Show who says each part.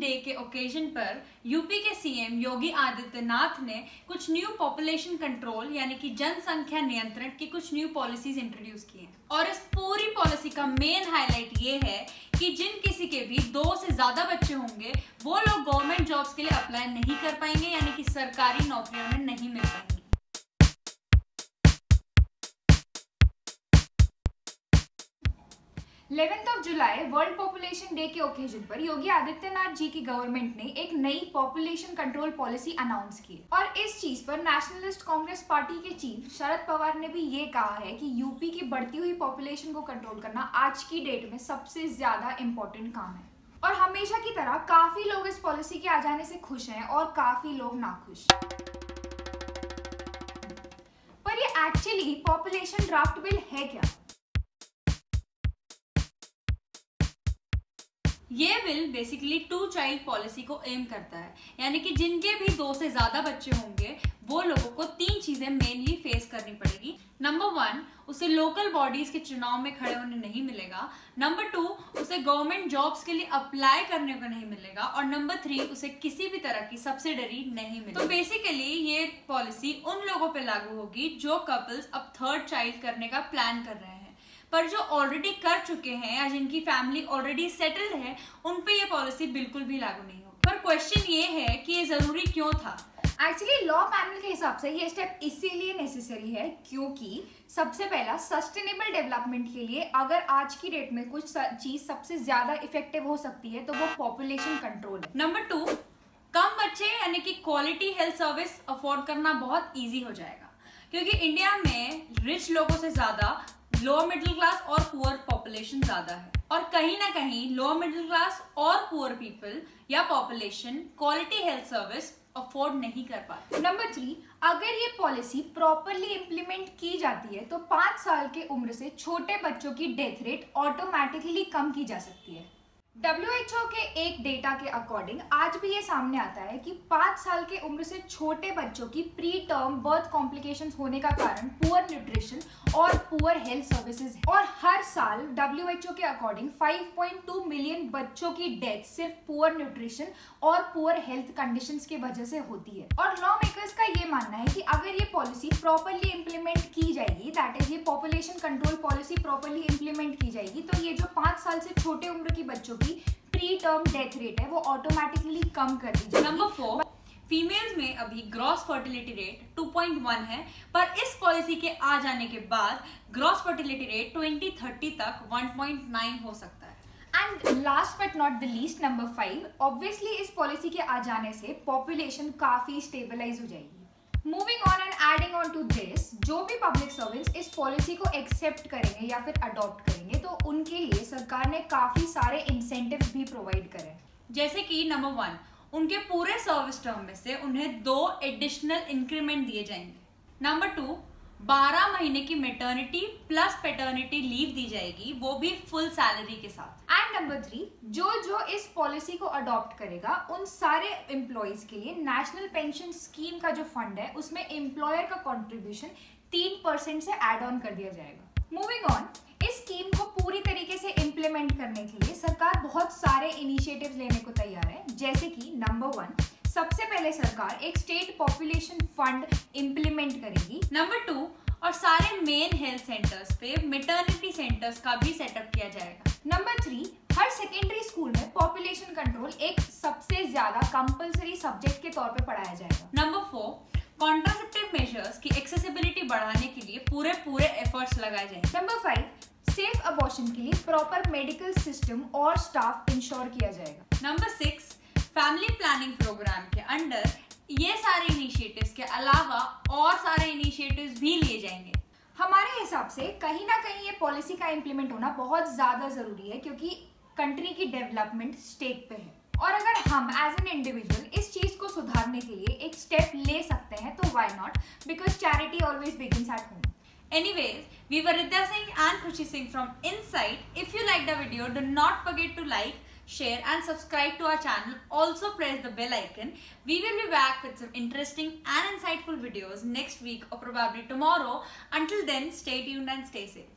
Speaker 1: Day के occasion पर UP के सीएम योगी आदित्यनाथ ने कुछ न्यू पॉपुलेशन कंट्रोल यानी कि जनसंख्या नियंत्रण की कुछ न्यू पॉलिसीज़ इंट्रोड्यूस की हैं। और इस पूरी पॉलिसी का मेन हाईलाइट ये है कि जिन किसी के भी दो से ज़्यादा बच्चे होंगे, वो लोग गवर्नमेंट जॉब्स के लिए अप्लाई नहीं कर पाएँगे, यानी कि सरकारी नौकरियों में नहीं मिल पाएँगे।
Speaker 2: 11th of July world population day के ओकेजन पर योगी आदित्यनाथ जी की गवर्नमेंट ने एक नई पॉपुलेशन कंट्रोल पॉलिसी अनाउंस की। और इस चीज़ पर नेशनलिस्ट कांग्रेस पार्टी के चीफ शरद पवार ने भी ये कहा है कि यूपी की बढ़ती हुई पॉपुलेशन को कंट्रोल करना आज की डेट में सबसे ज़्यादा इम्पोर्टेंट काम है। और हमेशा की तरह काफ़ी लोग इस पॉलिसी के आ जाने से खुश हैं और काफ़ी लोग नाखुश। पर ये एक्चुअली पॉपुलेशन ड्राफ्ट बिल है क्या?
Speaker 1: ये bill basically two child policy को एम करता है। यानी कि जिनके भी दो से ज़्यादा बच्चे होंगे, वो लोगों को तीन चीज़ें मेनली फेस करनी पड़ेगी। नंबर वन उसे लोकल बॉडीज के चुनाव में खड़े होने नहीं मिलेगा। नंबर टू उसे गवर्नमेंट जॉब्स के लिए अप्लाई करने को नहीं मिलेगा। और नंबर थ्री उसे किसी भी तरह की सब्सिडरी नहीं मिलेगी। तो बेसिकली ये पॉलिसी उन लोगों पर लागू होगी जो कपल्स अब थर्ड चाइल्ड करने का प्लान कर रहे हैं। पर जो ऑलरेडी कर चुके हैं या जिनकी फैमिली ऑलरेडी सेटल्ड है उन पे ये पॉलिसी बिल्कुल भी लागू नहीं हो। पर क्वेश्चन ये है कि ये ज़रूरी क्यों था?
Speaker 2: एक्चुअली लॉ पैनल के हिसाब से ये स्टेप इसीलिए नेसेसरी है क्योंकि सबसे पहला सस्टेनेबल डेवलपमेंट के लिए अगर आज की डेट में कुछ चीज़ सबसे ज़्यादा इफ़ेक्टिव हो सकती है तो वो पॉपुलेशन कंट्रोल है।
Speaker 1: नंबर टू कम बच्चे यानी कि क्वालिटी हेल्थ सर्विस अफोर्ड करना बहुत ईजी हो जाएगा। क्योंकि इंडिया में रिच लोगों से ज़्यादा लोअर मिडिल क्लास और पुअर पॉपुलेशन ज़्यादा है। और कहीं ना कहीं लोअर मिडिल क्लास और पुअर पीपल या population quality health service afford नहीं कर पाते।
Speaker 2: नंबर थ्री अगर ये पॉलिसी प्रॉपरली इम्प्लीमेंट की जाती है तो पाँच साल के उम्र से छोटे बच्चों की डेथ रेट ऑटोमेटिकली कम की जा सकती है। WHO के एक डेटा के अकॉर्डिंग आज भी ये सामने आता है कि पाँच साल के उम्र से छोटे बच्चों की प्री टर्म बर्थ कॉम्प्लिकेशंस होने का कारण पुअर न्यूट्रिशन और पुअर हेल्थ सर्विसेज़ है। और हर साल WHO के अकॉर्डिंग 5.2 मिलियन बच्चों की डेथ सिर्फ़ पुअर न्यूट्रिशन और पुअर हेल्थ कंडीशंस की वजह से होती है। और लॉ मेकर्स का ये मानना है कि अगर ये पॉलिसी प्रॉपरली इम्प्लीमेंट की जाएगी दैट इज़ ये population control policy properly implement की जाएगी तो ये जो पाँच साल से छोटे उम्र की बच्चों की प्री टर्म डेथ रेट है वो ऑटोमेटिकली कम कर दी जाएगी।
Speaker 1: नंबर फोर फीमेल्स में अभी ग्रॉस फर्टिलिटी रेट 2.1 है पर इस पॉलिसी के आ जाने के बाद ग्रॉस फर्टिलिटी रेट 2030 तक 1.9 हो सकता है।
Speaker 2: And last but not the least number five obviously इस पॉलिसी के आ जाने से पॉपुलेशन काफ़ी स्टेबलाइज हो जाएगी। मूविंग ऑन टू दिस जो भी पब्लिक सर्विस इस पॉलिसी को एक्सेप्ट करेंगे या फिर अडॉप्ट करेंगे तो उनके लिए सरकार ने काफ़ी सारे इंसेंटिव भी प्रोवाइड करे
Speaker 1: जैसे कि नंबर वन उनके पूरे सर्विस टर्म में से उन्हें दो एडिशनल इंक्रीमेंट दिए जाएँगे। नंबर टू बारह महीने की मेटर्निटी प्लस पेटर्निटी लीव दी जाएगी, वो भी फुल सैलरी के साथ।
Speaker 2: एंड नंबर थ्री जो जो इस पॉलिसी को अडॉप्ट करेगा, उन सारे एम्प्लॉयज़ के लिए नेशनल पेंशन स्कीम का जो फंड है, उसमें एम्प्लॉयर का कॉन्ट्रीब्यूशन तीन परसेंट से एड ऑन कर दिया जाएगा। मूविंग ऑन इस स्कीम को पूरी तरीके से इम्प्लीमेंट करने के लिए सरकार बहुत सारे इनिशिएटिव्स लेने को तैयार है, जैसे कि नंबर वन सबसे पहले सरकार एक स्टेट पॉपुलेशन फंड इम्प्लीमेंट करेगी।
Speaker 1: नंबर टू और सारे मेन हेल्थ सेंटर्स पे मेटर्निटी सेंटर्स का भी सेटअप किया जाएगा।
Speaker 2: नंबर थ्री हर सेकेंडरी स्कूल में पॉपुलेशन कंट्रोल एक सबसे ज़्यादा कंपलसरी सब्जेक्ट के तौर पे पढ़ाया जाएगा।
Speaker 1: नंबर फोर कॉन्ट्रासेप्टिव मेजर्स की एक्सेसिबिलिटी बढ़ाने के लिए पूरे पूरे एफर्ट्स लगाए जाएँगे।
Speaker 2: नंबर फाइव सेफ़ अबॉर्शन के लिए प्रॉपर मेडिकल सिस्टम और स्टाफ इंश्योर किया जाएगा।
Speaker 1: Number six family planning program के अंडर ये सारे इनिशिएटिव्स के अलावा और सारे इनिशिएटिव्स भी लिए जाएँगे।
Speaker 2: हमारे हिसाब से कहीं ना कहीं ये पॉलिसी का इम्प्लीमेंट होना बहुत ज़्यादा ज़रूरी है क्योंकि कंट्री की डेवलपमेंट स्टेक पे है। और अगर हम एज एन इंडिविजुअल इस चीज़ को सुधारने के लिए एक स्टेप ले सकते हैं तो why not because charity always begins at home
Speaker 1: Anyways, we were Ridya Singh and Khushi Singh from Insight. If you liked the video, do not forget to like, share and subscribe to our channel. Also press the bell icon. We will be back with some interesting and insightful videos next week or probably tomorrow. Until then, stay tuned and stay safe.